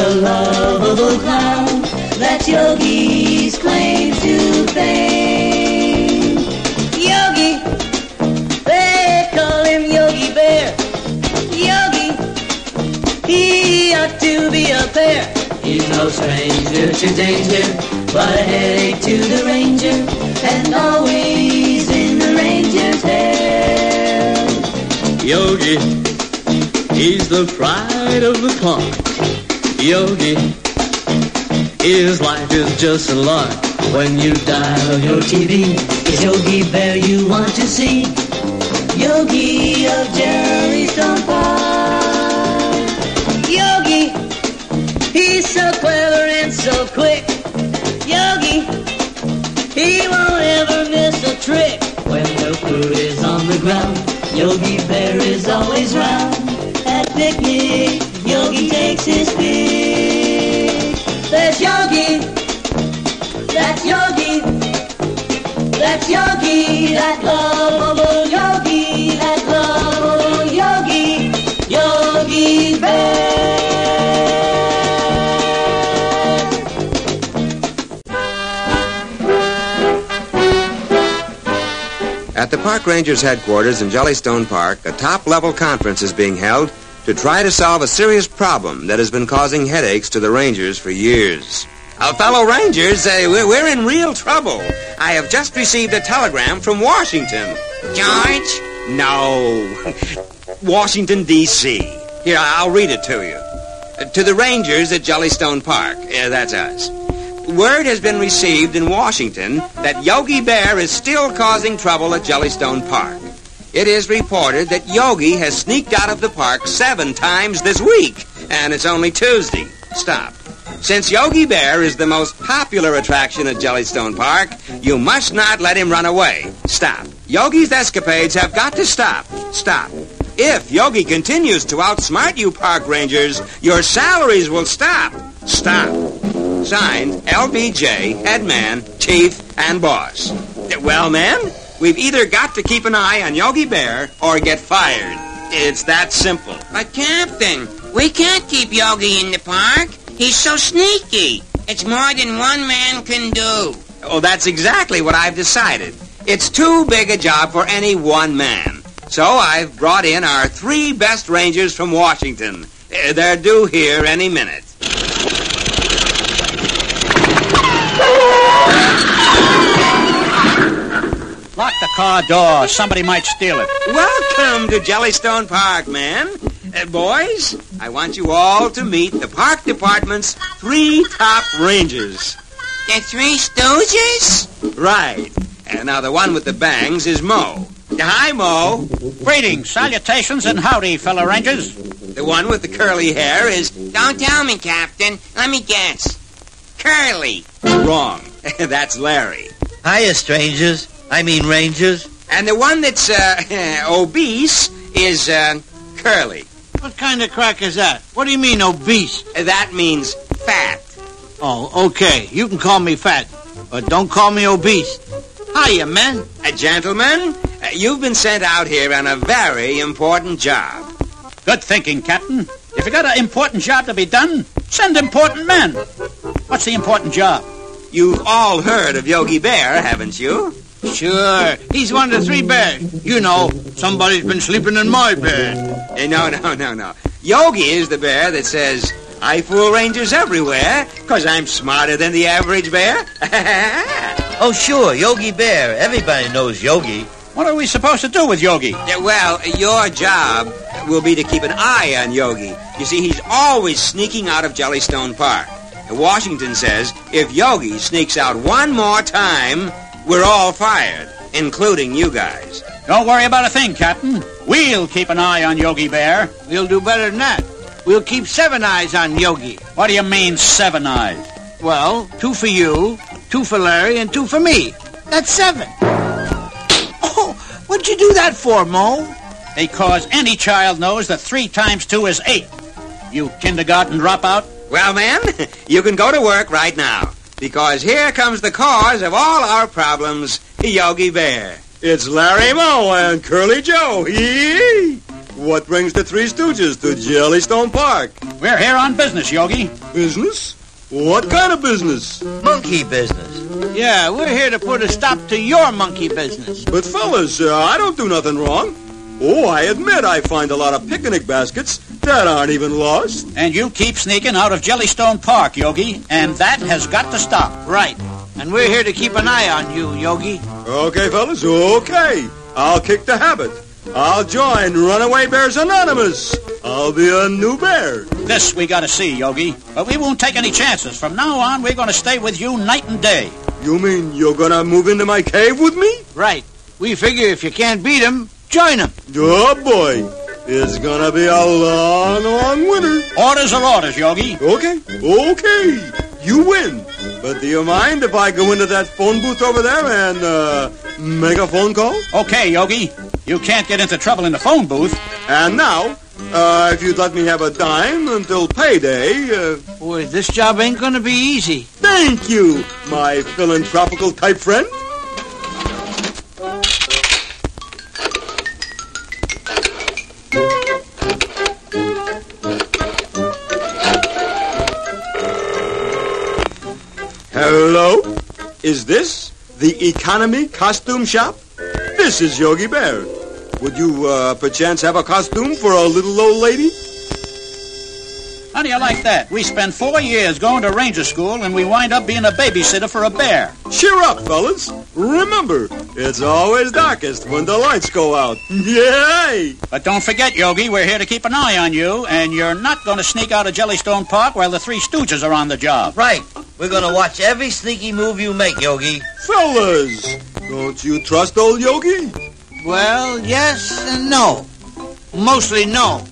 a lovable clown. that Yogi's claim to fame. Yogi, they call him Yogi Bear. Yogi, he ought to be a bear. He's no stranger to danger, but a headache to the ranger, and always in the ranger's hair. Yogi, he's the pride of the park. Yogi, his life is just a lark. When you dial your TV, it's Yogi Bear you want to see. Yogi of Jellystone Park. Yogi, he's so clever and so quick. Yogi, he won't ever miss a trick. When the food is on the ground, Yogi Bear is always round. Picnic, Yogi takes his pick. There's Yogi, that's Yogi, that's Yogi, that lovable Yogi, that lovable Yogi, Yogi Bear. At the Park Rangers headquarters in Jellystone Park, a top level conference is being held to try to solve a serious problem that has been causing headaches to the Rangers for years. Uh, fellow Rangers, uh, we're, we're in real trouble. I have just received a telegram from Washington. George? No. Washington, D.C. Here, I'll read it to you. Uh, to the Rangers at Jellystone Park. Yeah, that's us. Word has been received in Washington that Yogi Bear is still causing trouble at Jellystone Park. It is reported that Yogi has sneaked out of the park seven times this week, and it's only Tuesday. Stop. Since Yogi Bear is the most popular attraction at Jellystone Park, you must not let him run away. Stop. Yogi's escapades have got to stop. Stop. If Yogi continues to outsmart you park rangers, your salaries will stop. Stop. Signed, LBJ, headman, chief, and boss. Well, men, we've either got to keep an eye on Yogi Bear or get fired. It's that simple. But, Captain, we can't keep Yogi in the park. He's so sneaky. It's more than one man can do. Oh, that's exactly what I've decided. It's too big a job for any one man. So I've brought in our three best rangers from Washington. Uh, They're due here any minute. Lock the car door. Somebody might steal it. Welcome to Jellystone Park, man. Uh, boys, I want you all to meet the park department's three top rangers. The Three Stooges? Right. And now the one with the bangs is Mo. Hi, Mo. Greetings, salutations, and howdy, fellow rangers. The one with the curly hair is Don't tell me, Captain. Let me guess. Curly. wrong. That's Larry. Hiya, strangers. I mean rangers. And the one that's uh, obese is uh, Curly. What kind of crack is that? What do you mean, obese? That means fat. Oh, okay. You can call me fat, but don't call me obese. Hiya, man. Uh, gentlemen, uh, you've been sent out here on a very important job. Good thinking, Captain. If you got an important job to be done, send important men. What's the important job? You've all heard of Yogi Bear, haven't you? Sure. He's one of the three bears. You know, somebody's been sleeping in my bed. Uh, no, no, no, no. Yogi is the bear that says, I fool rangers everywhere, because I'm smarter than the average bear. Oh, sure, Yogi Bear. Everybody knows Yogi. What are we supposed to do with Yogi? Yeah, well, your job will be to keep an eye on Yogi. You see, he's always sneaking out of Jellystone Park. And Washington says if Yogi sneaks out one more time, we're all fired, including you guys. Don't worry about a thing, Captain. We'll keep an eye on Yogi Bear. We'll do better than that. We'll keep seven eyes on Yogi. What do you mean, seven eyes? Well, two for you, two for Larry, and two for me. That's seven. Oh, what'd you do that for, Mo? Because any child knows that three times two is eight. You kindergarten dropout. Well, man, you can go to work right now. Because here comes the cause of all our problems, Yogi Bear. It's Larry Moe and Curly Joe. Yee! what brings the Three Stooges to Jellystone Park? We're here on business, Yogi. Business? What kind of business? Monkey business. Yeah, we're here to put a stop to your monkey business. But fellas, uh, I don't do nothing wrong. Oh, I admit I find a lot of picnic baskets that aren't even lost. And you keep sneaking out of Jellystone Park, Yogi, and that has got to stop. Right. And we're here to keep an eye on you, Yogi. Okay, fellas, okay. I'll kick the habit. I'll join Runaway Bears Anonymous. I'll be a new bear. This we gotta see, Yogi. But we won't take any chances. From now on, we're gonna stay with you night and day. You mean you're gonna move into my cave with me? Right. We figure if you can't beat 'em, join 'em. Oh, boy. It's gonna be a long, long winter. Orders are orders, Yogi. Okay, okay. You win. But do you mind if I go into that phone booth over there and uh, make a phone call? Okay, Yogi. You can't get into trouble in the phone booth. And now, uh, if you'd let me have a dime until payday, uh, Boy, this job ain't gonna be easy. thank you, my philanthropical type friend. Hello? Is this the economy costume shop? This is Yogi Bear. Would you, uh, perchance have a costume for a little old lady? How do you like that? We spend four years going to ranger school, and we wind up being a babysitter for a bear. Cheer up, fellas. Remember, it's always darkest when the lights go out. Yay! But don't forget, Yogi, we're here to keep an eye on you, and you're not going to sneak out of Jellystone Park while the Three Stooges are on the job. Right. We're gonna watch every sneaky move you make, Yogi. Fellas, don't you trust old Yogi? Well, yes and no. Mostly no.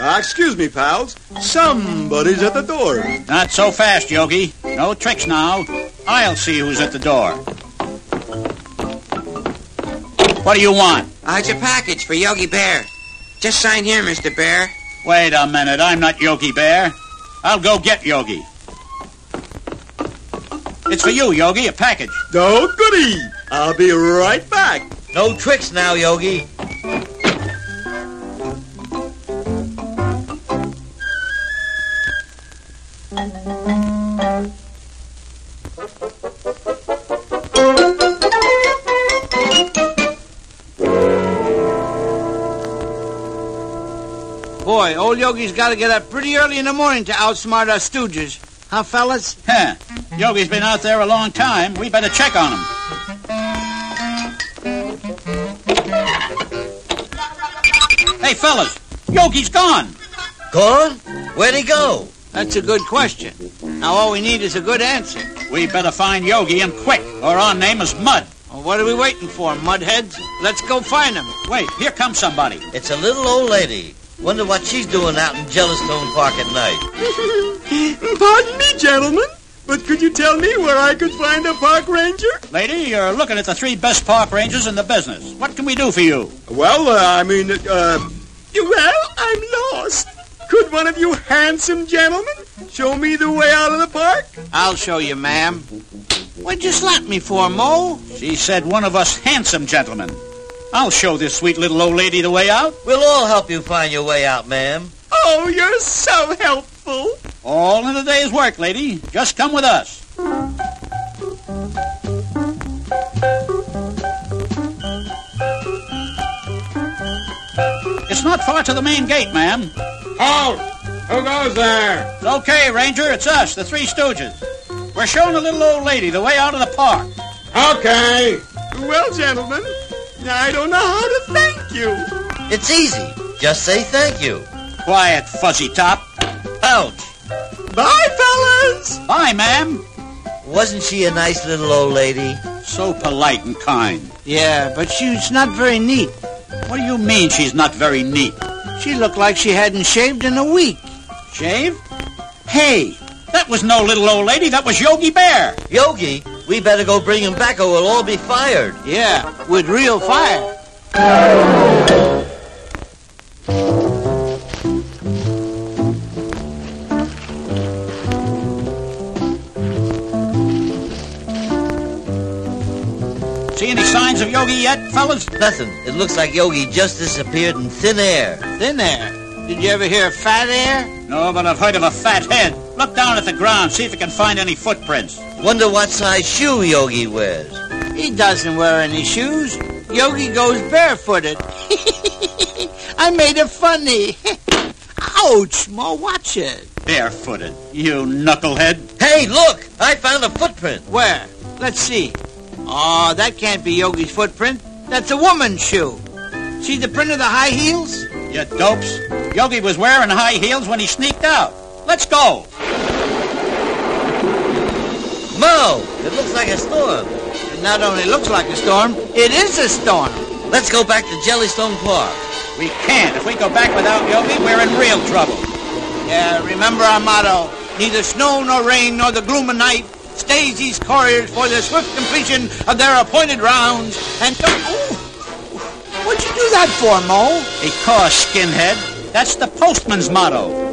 Uh, excuse me, pals. Somebody's at the door. Not so fast, Yogi. No tricks now. I'll see who's at the door. What do you want? Uh, it's a package for Yogi Bear. Just sign here, Mr. Bear. Wait a minute. I'm not Yogi Bear. I'll go get Yogi. It's for you, Yogi. A package. Oh, goody! I'll be right back. No tricks now, Yogi. Boy, old Yogi's got to get up pretty early in the morning to outsmart us stooges. Huh, fellas? Huh. Yogi's been out there a long time. We better check on him. Hey, fellas. Yogi's gone. Gone? Where'd he go? That's a good question. Now all we need is a good answer. We better find Yogi and quick, or our name is Mud. Well, what are we waiting for, mudheads? Let's go find him. Wait, here comes somebody. It's a little old lady. Wonder what she's doing out in Jellystone Park at night. Pardon me, gentlemen, but could you tell me where I could find a park ranger? Lady, you're looking at the three best park rangers in the business. What can we do for you? Well, uh, I mean, uh, well, I'm lost. Could one of you handsome gentlemen show me the way out of the park? I'll show you, ma'am. What'd you slap me for, Mo? She said one of us handsome gentlemen. I'll show this sweet little old lady the way out. We'll all help you find your way out, ma'am. Oh, you're so helpful. All in a day's work, lady. Just come with us. It's not far to the main gate, ma'am. Halt! Who goes there? Okay, Ranger, it's us, the Three Stooges. We're showing a little old lady the way out of the park. Okay. Well, gentlemen, I don't know how to thank you. It's easy. Just say thank you. Quiet, fuzzy top. Ouch. Bye, fellas. Bye, ma'am. Wasn't she a nice little old lady? So polite and kind. Yeah, but she's not very neat. What do you mean she's not very neat? She looked like she hadn't shaved in a week. Shave? Hey, that was no little old lady. That was Yogi Bear. Yogi, we better go bring him back or we'll all be fired. Yeah, with real fire. See any signs of Yogi yet, fellas? Nothing. It looks like Yogi just disappeared in thin air. Thin air. Did you ever hear of fat air? No, but I've heard of a fat head. Look down at the ground, see if you can find any footprints. Wonder what size shoe Yogi wears. He doesn't wear any shoes. Yogi goes barefooted. I made it funny. Ouch, Mo, watch it. Barefooted. You knucklehead. Hey, look! I found a footprint. Where? Let's see. Oh, that can't be Yogi's footprint. That's a woman's shoe. See the print of the high heels? You dopes. Yogi was wearing high heels when he sneaked out. Let's go. It looks like a storm. It not only looks like a storm, it is a storm. Let's go back to Jellystone Park. We can't. If we go back without Yogi, we're in real trouble. Yeah, remember our motto. Neither snow nor rain nor the gloom of night stays these couriers for the swift completion of their appointed rounds. And don't... What'd you do that for, Mo? Because, skinhead, that's the postman's motto.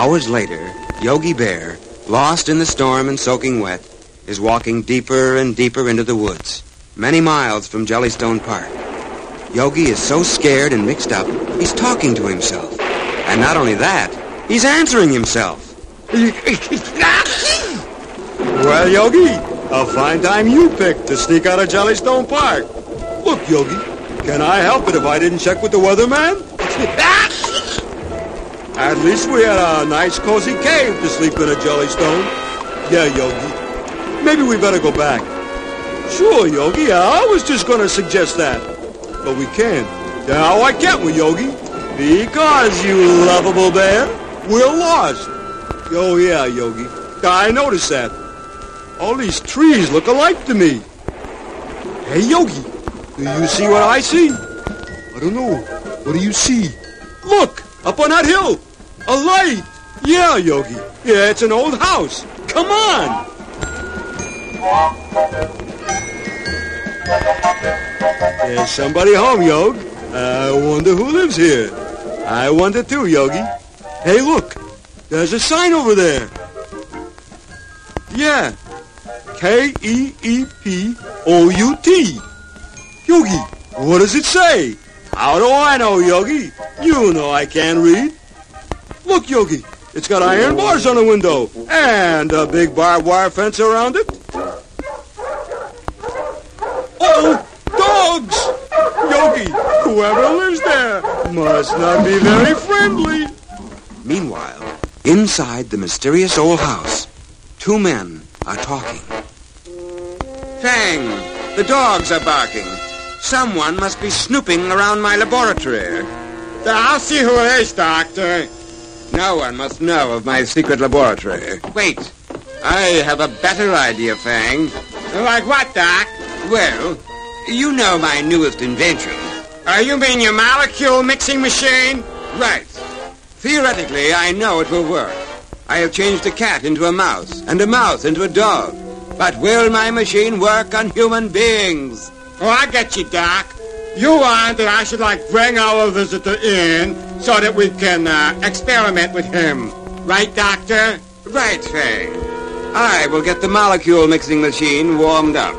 Hours later, Yogi Bear, lost in the storm and soaking wet, is walking deeper and deeper into the woods, many miles from Jellystone Park. Yogi is so scared and mixed up, he's talking to himself. And not only that, he's answering himself. Well, Yogi, a fine time you picked to sneak out of Jellystone Park. Look, Yogi, can I help it if I didn't check with the weatherman? At least we had a nice cozy cave to sleep in a Jellystone. Yeah, Yogi. Maybe we better go back. Sure, Yogi, I was just going to suggest that. But we can't. Now, why can't we, Yogi? Because, you lovable bear, we're lost. Oh, yeah, Yogi. I noticed that. All these trees look alike to me. Hey, Yogi, do you see what I see? I don't know. What do you see? Look, up on that hill. A light. Yeah, Yogi. Yeah, it's an old house. Come on. There's somebody home, Yogi. I wonder who lives here. I wonder too, Yogi. Hey, look. There's a sign over there. Yeah. K-E-E-P-O-U-T. Yogi, what does it say? How do I know, Yogi? You know I can't read. Look, Yogi, it's got iron bars on the window and a big barbed wire fence around it. Oh, dogs! Yogi, whoever lives there must not be very friendly. Meanwhile, inside the mysterious old house, two men are talking. Fang, the dogs are barking. Someone must be snooping around my laboratory. I'll see who it is, Doctor. No one must know of my secret laboratory. Wait, I have a better idea, Fang. Like what, Doc? Well, you know my newest invention. Uh, you mean your molecule mixing machine? Right. Theoretically, I know it will work. I have changed a cat into a mouse, and a mouse into a dog. But will my machine work on human beings? Oh, I get you, Doc. You want that I should, like, bring our visitor in so that we can uh, experiment with him. Right, Doctor? Right, Fang. I will get the molecule mixing machine warmed up.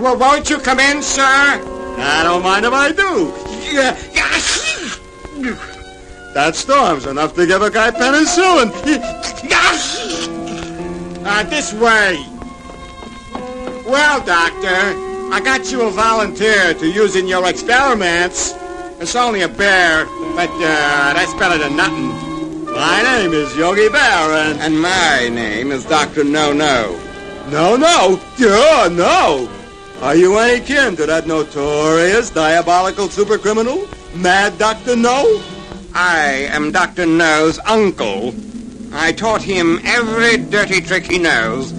Well, won't you come in, sir? I don't mind if I do. That storm's enough to give a guy penicillin. Uh, this way. Well, Doctor, I got you a volunteer to use in your experiments. It's only a bear, but uh, that's better than nothing. My name is Yogi Bear, and... And my name is Dr. No No. No, no. Yeah, no. Are you any kin to that notorious diabolical supercriminal, Mad Dr. No? I am Dr. No's uncle. I taught him every dirty trick he knows.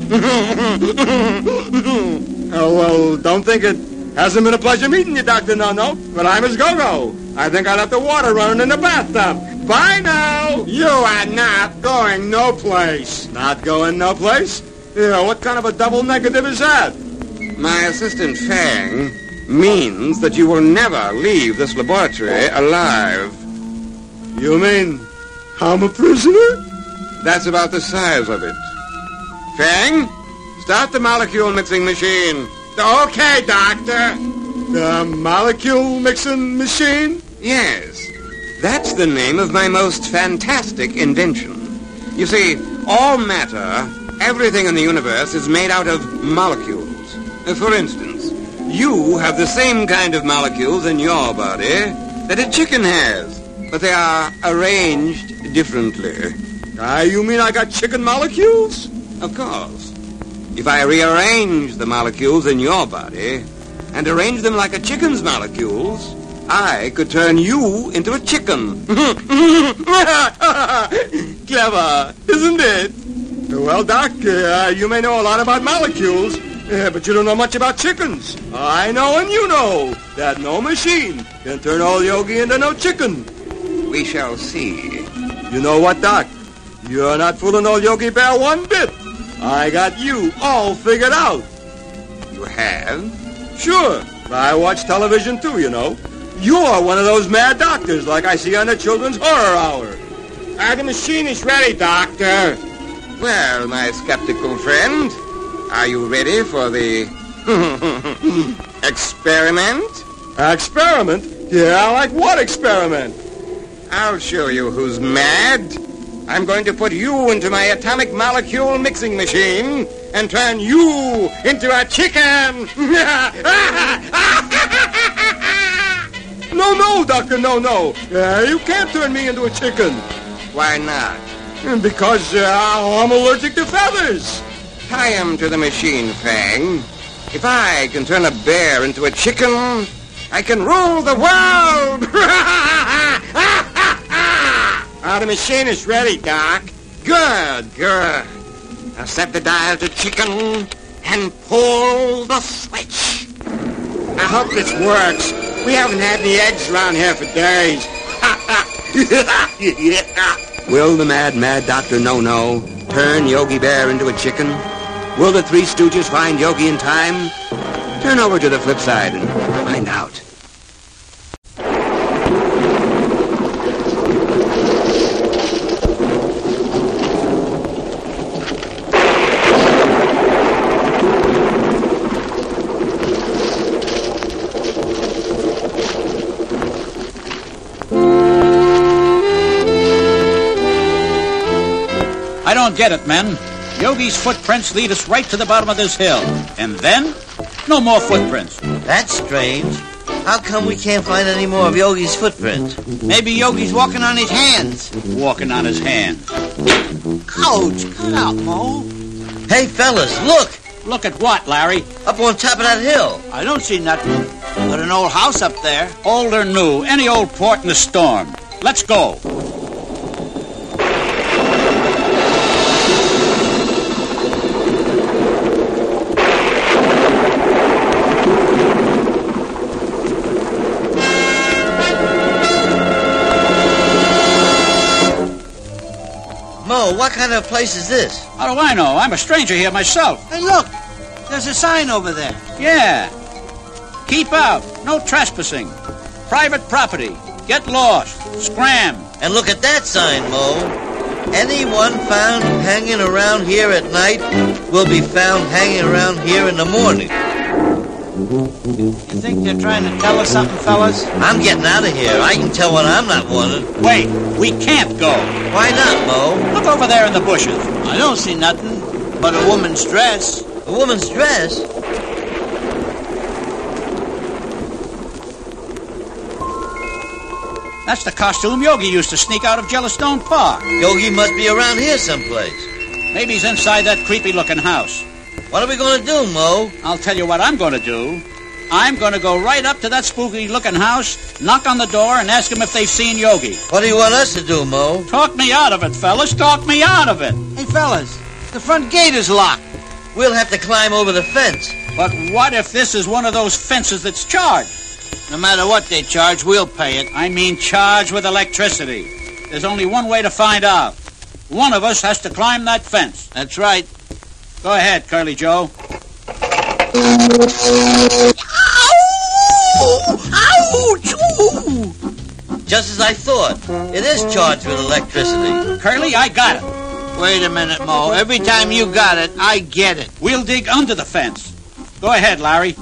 Oh, well, don't think it hasn't been a pleasure meeting you, Dr. No No, but I'm his go-go. I think I left the water running in the bathtub. Bye now. You are not going no place. Not going no place? Yeah, what kind of a double negative is that? My assistant Fang means that you will never leave this laboratory alive. You mean I'm a prisoner? That's about the size of it. Fang, start the molecule mixing machine. Okay, Doctor. The molecule mixing machine? Yes, that's the name of my most fantastic invention. You see, all matter, everything in the universe is made out of molecules. Uh, For instance, you have the same kind of molecules in your body that a chicken has, but they are arranged differently. Ah, you mean I got chicken molecules? Of course. If I rearrange the molecules in your body and arrange them like a chicken's molecules, I could turn you into a chicken. Clever, isn't it? Well, Doc, uh, you may know a lot about molecules, uh, but you don't know much about chickens. I know and you know that no machine can turn old Yogi into no chicken. we shall see. You know what, Doc? You're not fooling old Yogi Bear one bit. I got you all figured out. You have? Sure. I watch television too, you know. You're one of those mad doctors like I see on the Children's Horror Hour. Ah, the machine is ready, Doctor. Well, my skeptical friend, are you ready for the experiment? Experiment? Yeah, like what experiment? I'll show you who's mad. I'm going to put you into my atomic molecule mixing machine and turn you into a chicken. No, no, Doctor, no, no. Uh, you can't turn me into a chicken. Why not? Because uh, I'm allergic to feathers. Tie him to the machine, Fang. If I can turn a bear into a chicken, I can rule the world. Ah, the machine is ready, Doc. Good, good. Now set the dial to chicken and pull the switch. I hope this works. We haven't had any eggs around here for days. Will the mad, mad Dr. No-No turn Yogi Bear into a chicken? Will the Three Stooges find Yogi in time? Turn over to the flip side and find out. I don't get it, men. Yogi's footprints lead us right to the bottom of this hill. And then, no more footprints. That's strange. How come we can't find any more of Yogi's footprints? Maybe Yogi's walking on his hands. Walking on his hands. Ouch! Cut out, Mo. Hey, fellas, look! Look at what, Larry? Up on top of that hill. I don't see nothing but an old house up there. Old or new, any old port in a storm. Let's go. What kind of place is this? How do I know? I'm a stranger here myself. Hey, look! There's a sign over there. Yeah. Keep out. No trespassing. Private property. Get lost. Scram. And look at that sign, Mo. Anyone found hanging around here at night will be found hanging around here in the morning. You think they're trying to tell us something, fellas? I'm getting out of here. I can tell when I'm not wanted. Wait. We can't go. Why not, Mo? Look over there in the bushes. I don't see nothing but a woman's dress. A woman's dress? That's the costume Yogi used to sneak out of Jellystone Park. Yogi must be around here someplace. Maybe he's inside that creepy looking house. What are we going to do, Mo? I'll tell you what I'm going to do. I'm going to go right up to that spooky looking house, knock on the door, and ask them if they've seen Yogi. What do you want us to do, Mo? Talk me out of it, fellas. Talk me out of it. Hey, fellas, the front gate is locked. We'll have to climb over the fence. But what if this is one of those fences that's charged? No matter what they charge, we'll pay it. I mean charged with electricity. There's only one way to find out. One of us has to climb that fence. That's right. Go ahead, Curly Joe. Ouch! Ooh. just as I thought. It is charged with electricity. Curly, I got it. Wait a minute, Mo. Every time you got it, I get it. We'll dig under the fence. Go ahead, Larry.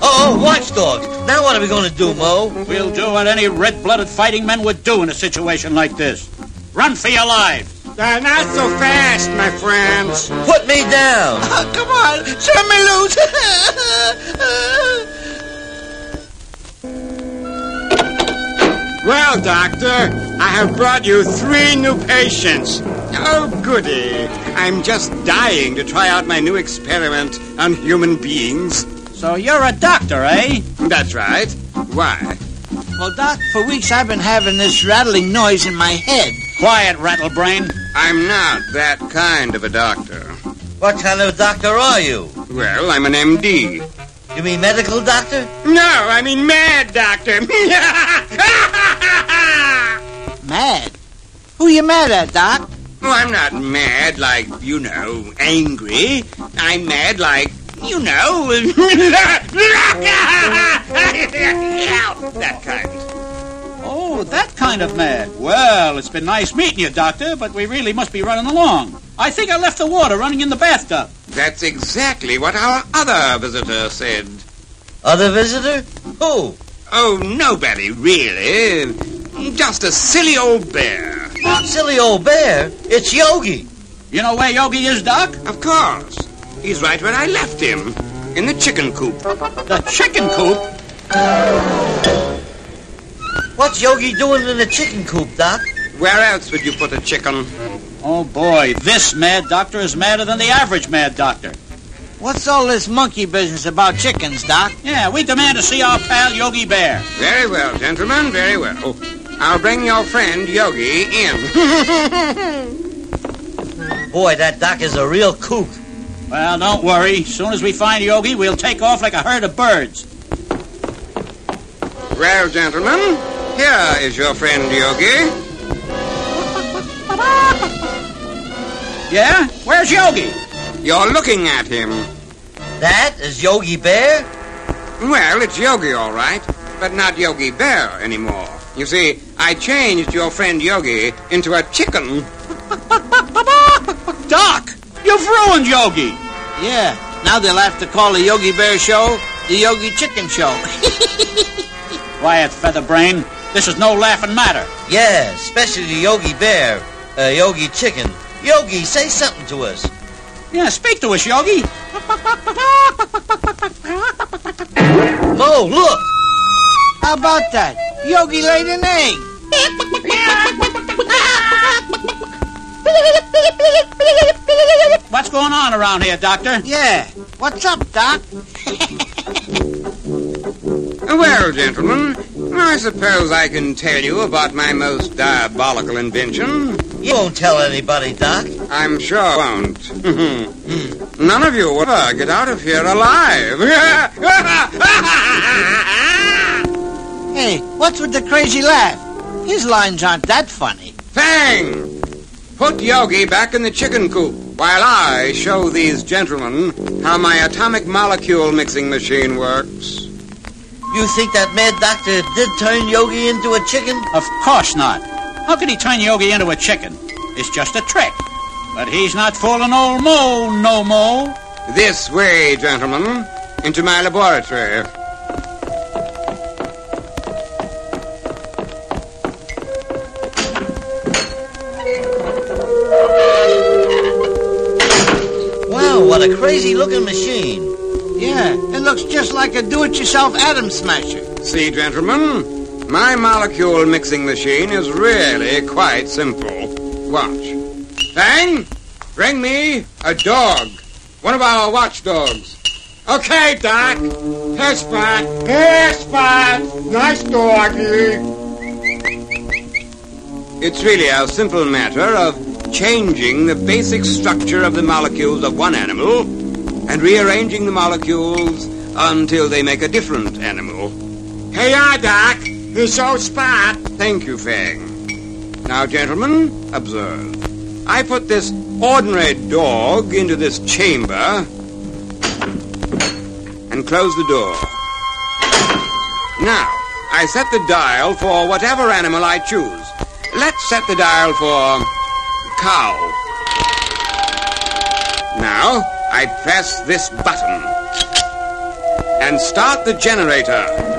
Oh, watchdogs. Now what are we going to do, Mo? We'll do what any red-blooded fighting men would do in a situation like this. Run for your lives. Uh, not so fast, my friends. Put me down. Oh, come on, turn me loose. Well, Doctor, I have brought you three new patients. Oh, goody. I'm just dying to try out my new experiment on human beings. So you're a doctor, eh? That's right. Why? well, Doc, for weeks I've been having this rattling noise in my head. Quiet, rattlebrain. I'm not that kind of a doctor. What kind of doctor are you? Well, I'm an MD. You mean medical doctor? No, I mean mad doctor. Mad? Who you mad at, Doc? Oh, I'm not mad like, you know, angry. I'm mad like, you know, that kind. Oh, that kind of mad. Well, it's been nice meeting you, Doctor, but we really must be running along. I think I left the water running in the bathtub. That's exactly what our other visitor said. Other visitor? Who? Oh, nobody really. Just a silly old bear. Not silly old bear. It's Yogi. You know where Yogi is, Doc? Of course. He's right where I left him. In the chicken coop. The chicken coop? What's Yogi doing in the chicken coop, Doc? Where else would you put a chicken? Oh, boy, this mad doctor is madder than the average mad doctor. What's all this monkey business about chickens, Doc? Yeah, we demand to see our pal Yogi Bear. Very well, gentlemen, very well. Oh, I'll bring your friend Yogi in. Boy, that Doc is a real kook. Well, don't worry. As soon as we find Yogi, we'll take off like a herd of birds. well, gentlemen, here is your friend Yogi. Yeah? Where's Yogi? You're looking at him. That is Yogi Bear? Well, it's Yogi, all right, but not Yogi Bear anymore. You see, I changed your friend Yogi into a chicken. Doc, you've ruined Yogi. Yeah, now they'll have to call the Yogi Bear Show the Yogi Chicken Show. Quiet, Featherbrain. This is no laughing matter. Yeah, especially the Yogi Bear. Uh, Yogi Chicken. Yogi, say something to us. Yeah, speak to us, Yogi. Mo, look! How about that? Yogi laid an egg. What's going on around here, Doctor? Yeah. What's up, Doc? Well, gentlemen, I suppose I can tell you about my most diabolical invention. You won't tell anybody, Doc. I'm sure I won't. None of you will ever get out of here alive. Hey, what's with the crazy laugh? His lines aren't that funny. Fang! Put Yogi back in the chicken coop while I show these gentlemen how my atomic molecule mixing machine works. You think that mad doctor did turn Yogi into a chicken? Of course not. How could he turn Yogi into a chicken? It's just a trick. But he's not fooling old Mo, no Mo. This way, gentlemen, into my laboratory. Wow, what a crazy looking machine. Looks just like a do-it-yourself atom smasher. See, gentlemen, my molecule mixing machine is really quite simple. Watch. Fang, bring me a dog. One of our watchdogs. Okay, Doc. Here, Spot. Here, Spot. Nice doggy. It's really a simple matter of changing the basic structure of the molecules of one animal and rearranging the molecules until they make a different animal. Hey, Doc. Here's your spot. Thank you, Fang. Now, gentlemen, observe. I put this ordinary dog into this chamber and close the door. Now, I set the dial for whatever animal I choose. Let's set the dial for cow. Now, I press this button and start the generator.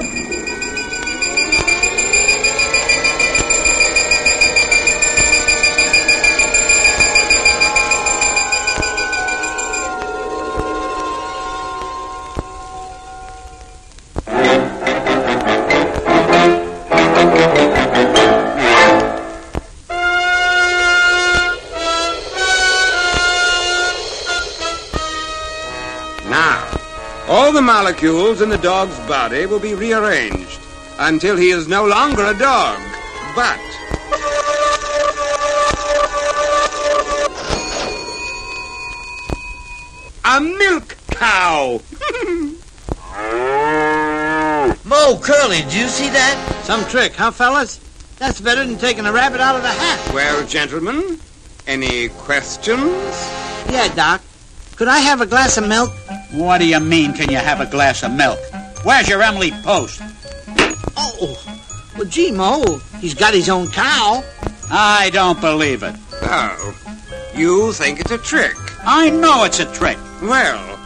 Molecules in the dog's body will be rearranged until he is no longer a dog, but a milk cow. Mo, Curly, did you see that? Some trick, huh, fellas? That's better than taking a rabbit out of the hat. well, gentlemen, any questions? Yeah, Doc. Could I have a glass of milk? What do you mean, can you have a glass of milk? Where's your Emily Post? Oh, well, gee, Mo, he's got his own cow. I don't believe it. Oh, you think it's a trick? I know it's a trick. Well,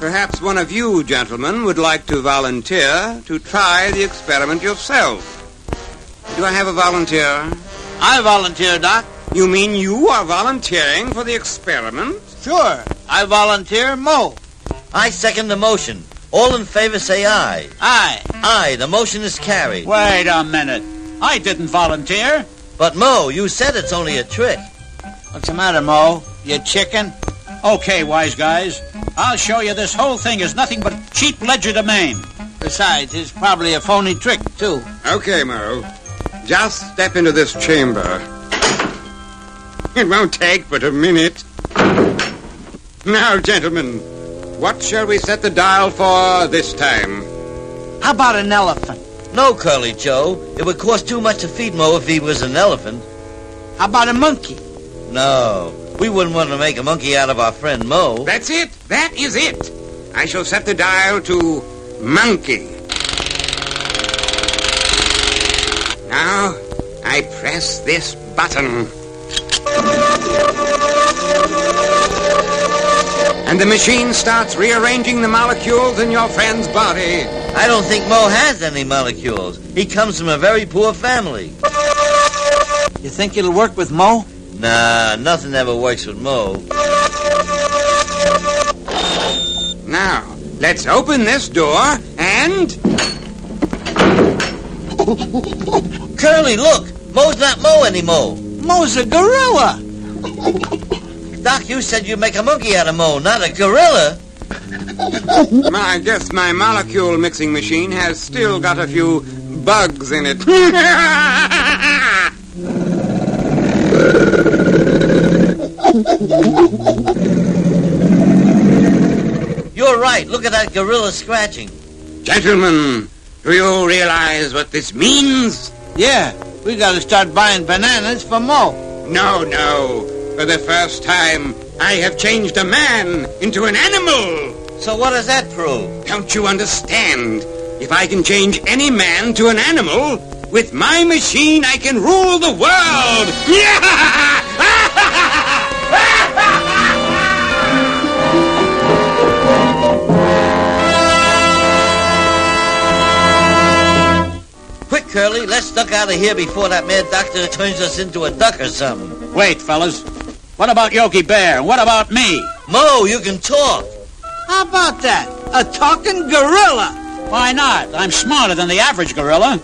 perhaps one of you gentlemen would like to volunteer to try the experiment yourself. Do I have a volunteer? I volunteer, Doc. You mean you are volunteering for the experiment? Sure. I volunteer, Mo. I second the motion. All in favor say aye. Aye. Aye, the motion is carried. Wait a minute. I didn't volunteer. But Mo, you said it's only a trick. What's the matter, Mo? You chicken? Okay, wise guys. I'll show you this whole thing is nothing but cheap legerdemain. Besides, it's probably a phony trick, too. Okay, Mo. Just step into this chamber. It won't take but a minute. Now, gentlemen, what shall we set the dial for this time? How about an elephant? No, Curly Joe. It would cost too much to feed Mo if he was an elephant. How about a monkey? No, we wouldn't want to make a monkey out of our friend Mo. That's it. That is it. I shall set the dial to monkey. Now, I press this button. And the machine starts rearranging the molecules in your friend's body. I don't think Mo has any molecules. He comes from a very poor family. You think it'll work with Mo? Nah, nothing ever works with Mo. Now, let's open this door and. Curly, look! Mo's not Mo anymore. Mo's a gorilla. Doc, you said you'd make a monkey out of Mo, not a gorilla. I guess my molecule mixing machine has still got a few bugs in it. You're right. Look at that gorilla scratching. Gentlemen, do you realize what this means? Yeah, we gotta start buying bananas for Mo. No, no. For the first time, I have changed a man into an animal. So what does that prove? Don't you understand? If I can change any man to an animal, with my machine I can rule the world. Quick, Curly, let's duck out of here before that mad doctor turns us into a duck or something. Wait, fellas. What about Yogi Bear? What about me? Mo, you can talk. How about that? A talking gorilla. Why not? I'm smarter than the average gorilla.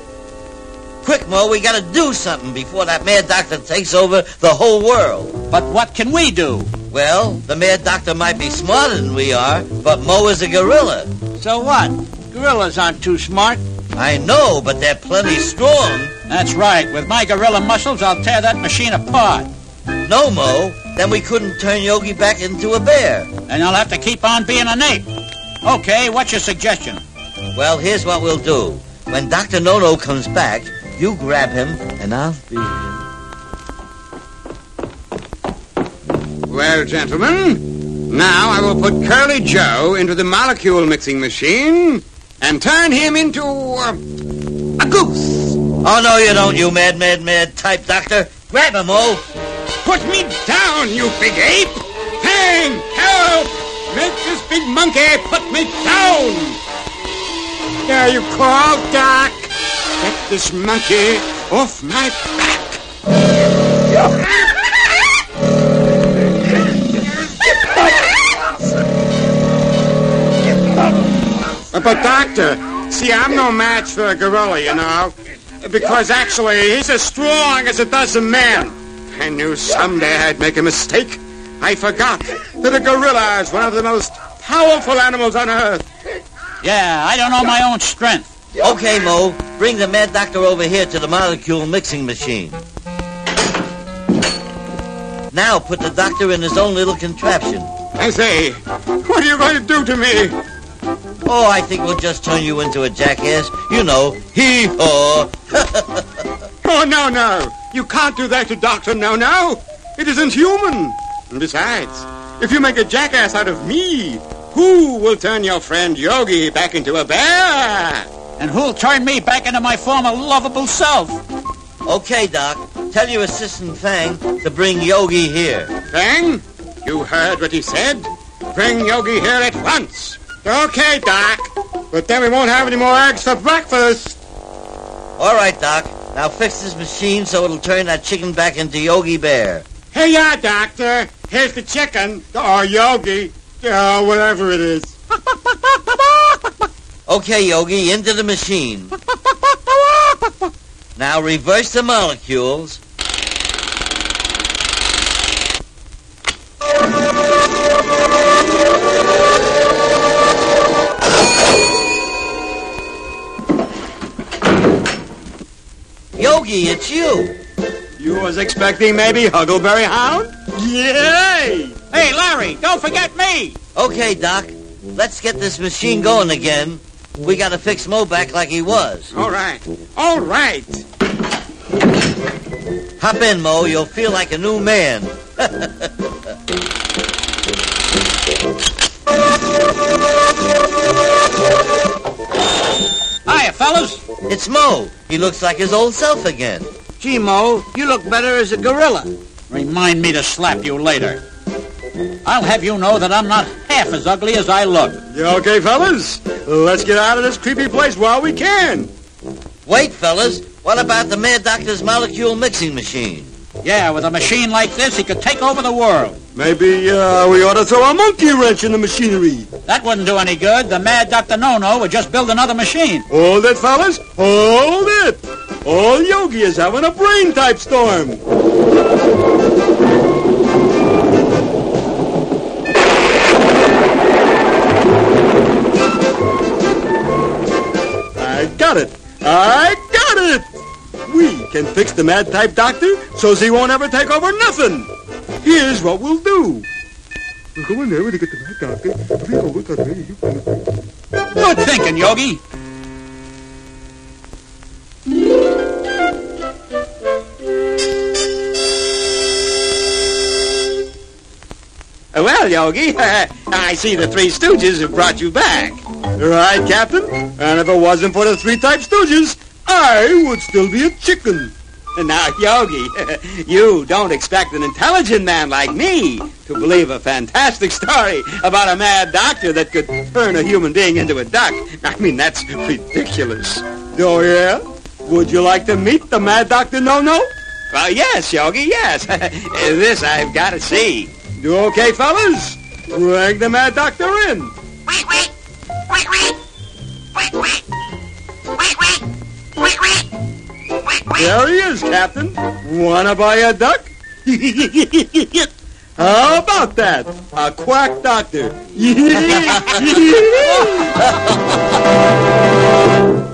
Quick, Mo, we gotta do something before that mad doctor takes over the whole world. But what can we do? Well, the mad doctor might be smarter than we are, but Mo is a gorilla. So what? Gorillas aren't too smart. I know, but they're plenty strong. That's right. With my gorilla muscles, I'll tear that machine apart. No, Mo, then we couldn't turn Yogi back into a bear. And I'll have to keep on being an ape. Okay, what's your suggestion? Well, here's what we'll do. When Dr. No No comes back, you grab him, and I'll be here. well, gentlemen, now I will put Curly Joe into the molecule mixing machine and turn him into uh, a goose. Oh, no, you don't, you mad, mad, mad type doctor. Grab him, Mo. Put me down, you big ape! Fang! Help! Make this big monkey put me down! There you call, Doc! Get this monkey off my back! But, Doctor, see, I'm no match for a gorilla, you know. Because actually, he's as strong as a dozen men. I knew someday I'd make a mistake. I forgot that a gorilla is one of the most powerful animals on Earth. Yeah, I don't know my own strength. Okay, Mo. Bring the mad doctor over here to the molecule mixing machine. Now put the doctor in his own little contraption. I say, what are you going to do to me? Oh, I think we'll just turn you into a jackass. You know, hee-haw. Oh. oh, no, no. You can't do that to Dr. No No. It isn't human. And besides, if you make a jackass out of me, who will turn your friend Yogi back into a bear? And who'll turn me back into my former lovable self? Okay, Doc. Tell your assistant Fang to bring Yogi here. Fang, you heard what he said. Bring Yogi here at once. Okay, Doc. But then we won't have any more eggs for breakfast. All right, Doc. Now fix this machine so it'll turn that chicken back into Yogi Bear. Here you are, Doctor. Here's the chicken. Or Yogi. Oh, whatever it is. Okay, Yogi, into the machine. Now reverse the molecules. Yogi, it's you. You was expecting maybe Huckleberry Hound? Yay! Hey, Larry, don't forget me. Okay, Doc. Let's get this machine going again. We gotta fix Mo back like he was. All right. All right. Hop in, Mo. You'll feel like a new man. It's Mo. He looks like his old self again. Gee, Mo, you look better as a gorilla. Remind me to slap you later. I'll have you know that I'm not half as ugly as I look. You okay, fellas? Let's get out of this creepy place while we can. Wait, fellas. What about the Mad Doctor's molecule mixing machine? Yeah, with a machine like this, he could take over the world. Maybe uh, we ought to throw a monkey wrench in the machinery. That wouldn't do any good. The mad Dr. No-No would just build another machine. Hold it, fellas. Hold it. Old Yogi is having a brain type storm. I got it. I got it. We can fix the mad type doctor so he won't ever take over nothing. Here's what we'll do. We'll go in there when they get the mad doctor. We over. You go. Good thinking, Yogi. Well, Yogi, I see the Three Stooges have brought you back. Right, Captain. And if it wasn't for the three type stooges, I would still be a chicken. Now, Yogi, you don't expect an intelligent man like me to believe a fantastic story about a mad doctor that could turn a human being into a duck. I mean, that's ridiculous. Oh, yeah? Would you like to meet the mad doctor no-no? Well, yes, Yogi, yes. this I've got to see. You okay, fellas? Bring the mad doctor in. Wait, wait. Wait, wait. Wait, wait. Wait, wait. Wait, wait. There he is, Captain. Wanna buy a duck? How about that? A quack doctor.